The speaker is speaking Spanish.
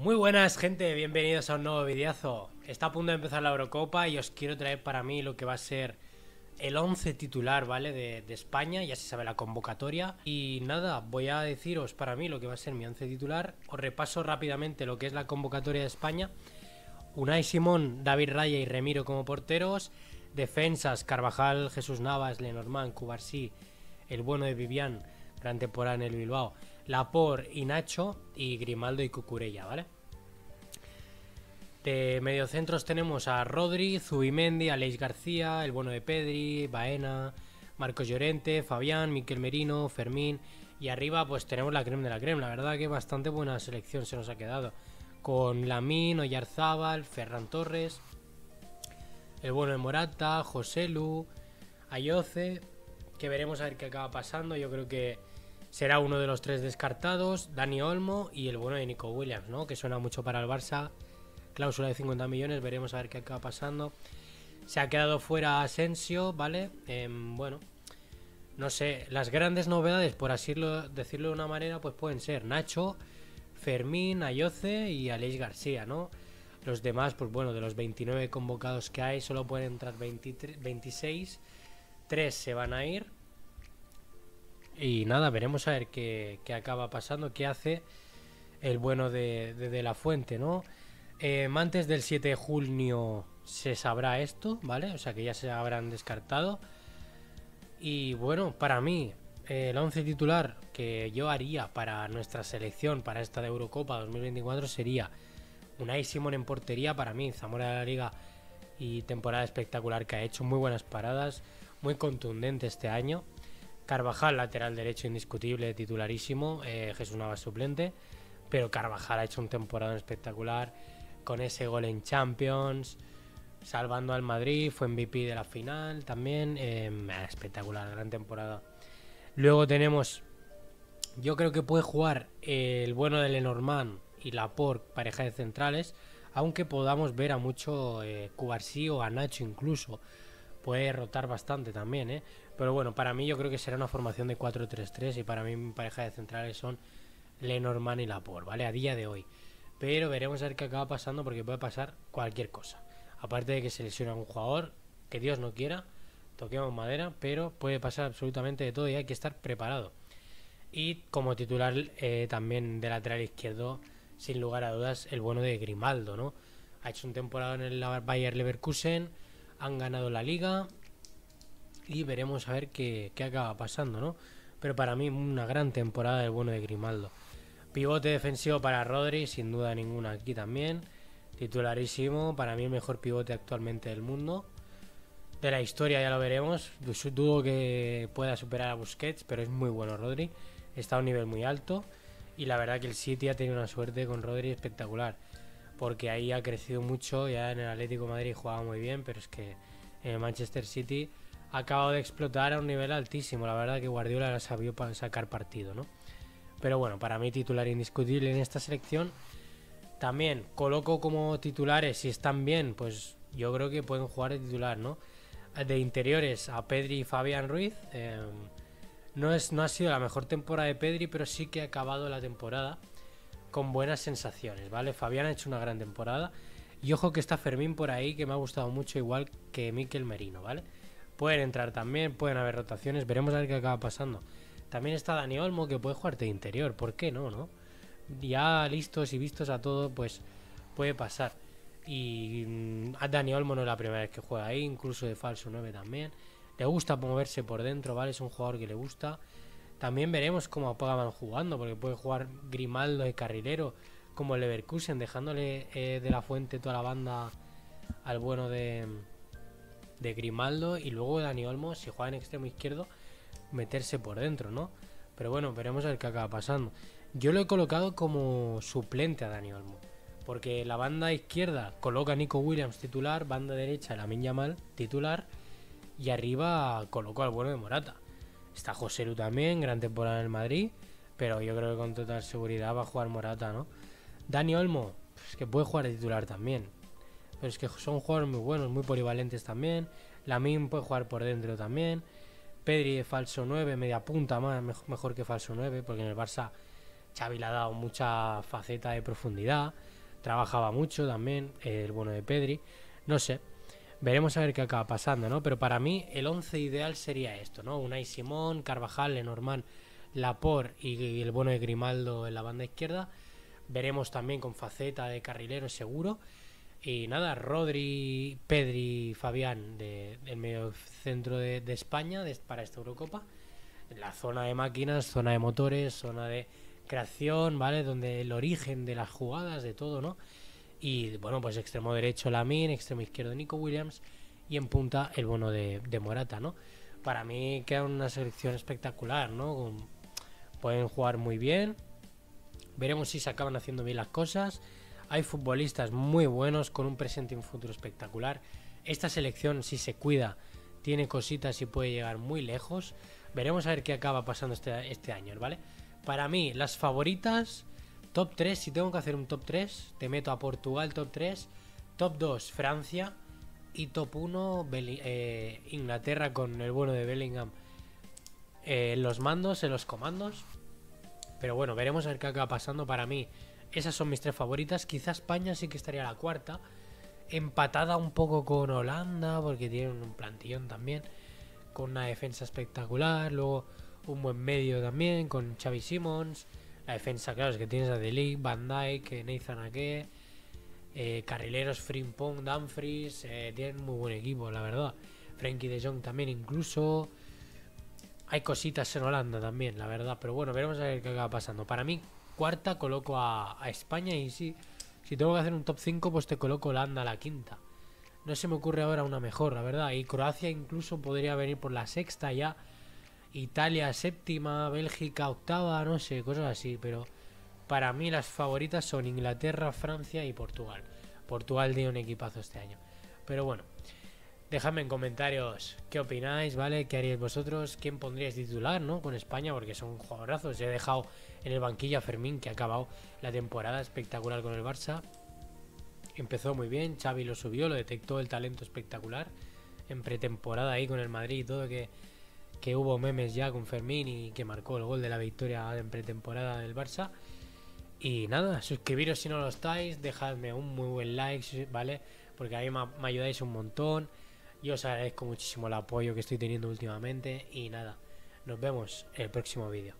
Muy buenas gente, bienvenidos a un nuevo videazo. Está a punto de empezar la Eurocopa y os quiero traer para mí lo que va a ser el 11 titular, ¿vale? De, España, ya se sabe la convocatoria. Y nada, voy a deciros para mí lo que va a ser mi 11 titular. Os repaso rápidamente lo que es la convocatoria de España. Unai Simón, David Raya y Remiro como porteros. Defensas, Carvajal, Jesús Navas, Lenormand, Cubarsí, el bueno de Vivian, gran temporada en el Bilbao. Lapor y Nacho y Grimaldo y Cucurella, ¿vale? De mediocentros tenemos a Rodri, Zubimendi, Aleix García, el bueno de Pedri, Baena, Marcos Llorente, Fabián, Miquel Merino, Fermín. Y arriba pues tenemos la creme de la creme. La verdad que bastante buena selección se nos ha quedado. Con Lamín, Oyarzábal, Ferran Torres, el bueno de Morata, José Lu, Ayoce, que veremos a ver qué acaba pasando. Yo creo que será uno de los tres descartados, Dani Olmo y el bueno de Nico Williams, ¿no? Que suena mucho para el Barça. Cláusula de 50 millones, veremos a ver qué acaba pasando. Se ha quedado fuera Asensio, ¿vale? Eh, bueno, no sé, las grandes novedades, por así decirlo de una manera, pues pueden ser Nacho, Fermín, Ayoce y Aleix García, ¿no? Los demás, pues bueno, de los 29 convocados que hay, solo pueden entrar 23, 26. 3 se van a ir. Y nada, veremos a ver qué, qué acaba pasando, qué hace el bueno de, de, la fuente, ¿no? Eh, antes del 7 de junio se sabrá esto, ¿vale? O sea que ya se habrán descartado. Y bueno, para mí, eh, el 11 titular que yo haría para nuestra selección, para esta de Eurocopa 2024, sería Unai Simón en portería. Para mí, Zamora de la Liga y temporada espectacular que ha hecho, muy buenas paradas, muy contundente este año. Carvajal, lateral derecho indiscutible, titularísimo. Eh, Jesús Navas suplente. Pero Carvajal ha hecho un temporada espectacular con ese gol en Champions, salvando al Madrid, fue MVP de la final también. Eh, espectacular, gran temporada. Luego tenemos, yo creo que puede jugar el bueno de Lenormand y Laporte, pareja de centrales, aunque podamos ver a mucho eh, Cubarsí o a Nacho incluso. Puede rotar bastante también, ¿eh? Pero bueno, para mí yo creo que será una formación de 4-3-3 y para mí mi pareja de centrales son Lenormand y Laporte, ¿vale? A día de hoy. Pero veremos a ver qué acaba pasando porque puede pasar cualquier cosa. Aparte de que se lesiona un jugador, que Dios no quiera, toquemos madera, pero puede pasar absolutamente de todo y hay que estar preparado. Y como titular eh, también de lateral izquierdo, sin lugar a dudas, el bueno de Grimaldo, ¿no? Ha hecho un temporada en el Bayer Leverkusen, han ganado la liga y veremos a ver qué, qué acaba pasando, ¿no? Pero para mí una gran temporada el bueno de Grimaldo. Pivote defensivo para Rodri, sin duda ninguna aquí también. Titularísimo, para mí el mejor pivote actualmente del mundo. De la historia ya lo veremos. Dudo que pueda superar a Busquets, pero es muy bueno Rodri. Está a un nivel muy alto. Y la verdad que el City ha tenido una suerte con Rodri espectacular. Porque ahí ha crecido mucho. Ya en el Atlético Madrid jugaba muy bien, pero es que en el Manchester City acabado de explotar a un nivel altísimo. La verdad que Guardiola la sabió sacar partido, ¿no? Pero bueno, para mí titular indiscutible en esta selección. También coloco como titulares, si están bien, pues yo creo que pueden jugar de titular, ¿no? De interiores a Pedri y Fabián Ruiz. Eh, no, es, no ha sido la mejor temporada de Pedri, pero sí que ha acabado la temporada con buenas sensaciones, ¿vale? Fabián ha hecho una gran temporada. Y ojo que está Fermín por ahí, que me ha gustado mucho, igual que Miquel Merino, ¿vale? Pueden entrar también, pueden haber rotaciones, veremos a ver qué acaba pasando. También está Dani Olmo que puede jugarte de interior, ¿por qué no, no? Ya listos y vistos a todo, pues puede pasar. Y mm, a Dani Olmo no es la primera vez que juega ahí, incluso de falso 9 también. Le gusta moverse por dentro, ¿vale? Es un jugador que le gusta. También veremos cómo apagan jugando, porque puede jugar Grimaldo de carrilero, como Leverkusen, dejándole eh, de la fuente toda la banda al bueno de, de Grimaldo. Y luego Dani Olmo, si juega en extremo izquierdo, meterse por dentro, ¿no? Pero bueno, veremos a ver qué acaba pasando. Yo lo he colocado como suplente a Dani Olmo. Porque la banda izquierda coloca a Nico Williams titular, banda derecha la Yamal titular y arriba colocó al bueno de Morata. Está José Lu también, gran temporada en el Madrid, pero yo creo que con total seguridad va a jugar Morata, ¿no? Dani Olmo, pues que puede jugar titular también. Pero es que son jugadores muy buenos, muy polivalentes también. Lamin puede jugar por dentro también. Pedri de falso 9, media punta más, mejor que falso 9, porque en el Barça Xavi le ha dado mucha faceta de profundidad. Trabajaba mucho también, el bueno de Pedri. No sé, veremos a ver qué acaba pasando, ¿no? Pero para mí el 11 ideal sería esto, ¿no? Unai Simón, Carvajal, Lenormand, Lapor y el bueno de Grimaldo en la banda izquierda. Veremos también con faceta de carrilero seguro. Y nada, Rodri, Pedri, Fabián de, del medio centro de, España para esta Eurocopa. La zona de máquinas, zona de motores, zona de creación, ¿vale? Donde el origen de las jugadas, de todo, ¿no? Y bueno, pues extremo derecho Lamin, extremo izquierdo Nico Williams y en punta el bono de, Morata, ¿no? Para mí queda una selección espectacular, ¿no? pueden jugar muy bien. Veremos si se acaban haciendo bien las cosas. Hay futbolistas muy buenos con un presente y un futuro espectacular. Esta selección, si se cuida, tiene cositas y puede llegar muy lejos. Veremos a ver qué acaba pasando este, este año, ¿vale? Para mí, las favoritas Top 3, si tengo que hacer un top 3, te meto a Portugal top 3, top 2 Francia y top 1 eh, Inglaterra con el bueno de Bellingham eh, en los mandos, en los comandos. Pero bueno, veremos a ver qué acaba pasando. Para mí, esas son mis tres favoritas. Quizá España sí que estaría la cuarta. Empatada un poco con Holanda, porque tienen un plantillón también. Con una defensa espectacular. Luego un buen medio también, con Xavi Simons. La defensa, claro, es que tienes a Delic, Van Dyke, Nathan Ake, eh, carrileros Frimpong, Dumfries, eh, tienen muy buen equipo, la verdad. Frankie de Jong también incluso. Hay cositas en Holanda también, la verdad. Pero bueno, veremos a ver qué acaba pasando. Para mí, cuarta coloco a, España y si, si tengo que hacer un top 5, pues te coloco Holanda a la quinta. No se me ocurre ahora una mejor, la verdad. Y Croacia incluso podría venir por la sexta ya. Italia séptima, Bélgica octava, no sé, cosas así, pero para mí las favoritas son Inglaterra, Francia y Portugal. Portugal tiene un equipazo este año. Pero bueno, dejadme en comentarios qué opináis, ¿vale? ¿Qué haríais vosotros? ¿Quién pondríais titular, no? Con España, porque son jugadorazos. He dejado en el banquillo a Fermín, que ha acabado la temporada espectacular con el Barça. Empezó muy bien, Xavi lo subió, lo detectó el talento espectacular. En pretemporada ahí con el Madrid y todo, que que hubo memes ya con Fermín y que marcó el gol de la victoria en pretemporada del Barça. Y nada, suscribiros si no lo estáis, dejadme un muy buen like, ¿vale? Porque ahí me, me ayudáis un montón. Yo os agradezco muchísimo el apoyo que estoy teniendo últimamente. Y nada, nos vemos en el próximo vídeo.